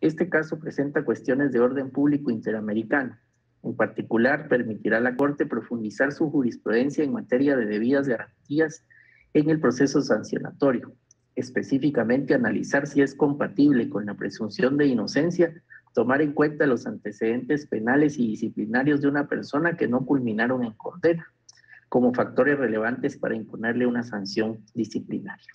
Este caso presenta cuestiones de orden público interamericano. En particular, permitirá a la Corte profundizar su jurisprudencia en materia de debidas garantías en el proceso sancionatorio, específicamente analizar si es compatible con la presunción de inocencia tomar en cuenta los antecedentes penales y disciplinarios de una persona que no culminaron en condena como factores relevantes para imponerle una sanción disciplinaria.